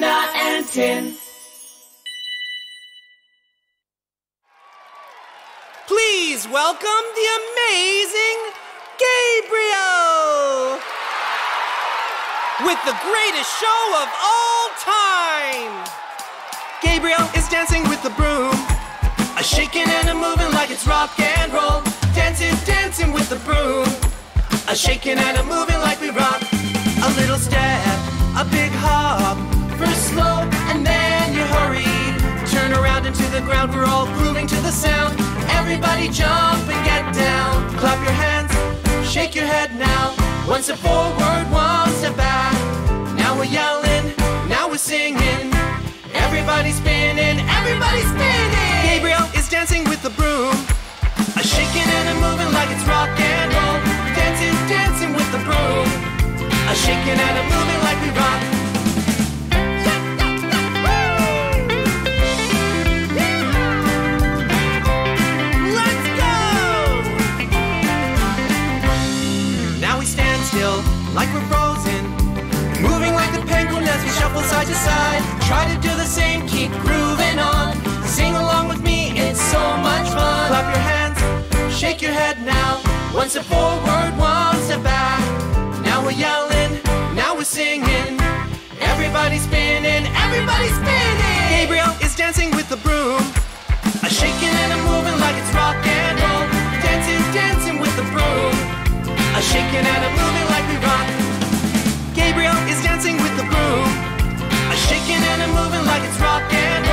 Tina and Tin. Please welcome the amazing Gabriel! With the greatest show of all time! Gabriel is dancing with the broom, a shaking and a moving like it's rock and roll. Dancing, dancing with the broom, a shaking and a moving like we rock. A little step, a big hop, Into the ground, we're all grooving to the sound. Everybody jump and get down. Clap your hands, shake your head now. One step forward, one step back. Now we're yelling, now we're singing. Everybody's spinning, everybody's spinning. Gabriel is dancing with the broom. A shaking and a moving like it's rock and roll. Dancing, dancing with the broom. A shaking and a moving like we're frozen. Moving like the penguin as we shuffle side to side. Try to do the same, keep grooving on. Sing along with me, it's so much fun. Clap your hands, shake your head now. One step forward, one step back. Now we're yelling, now we're singing. Everybody's spinning, everybody's spinning. Dancing with the broom. A shaking and I'm moving like it's rock and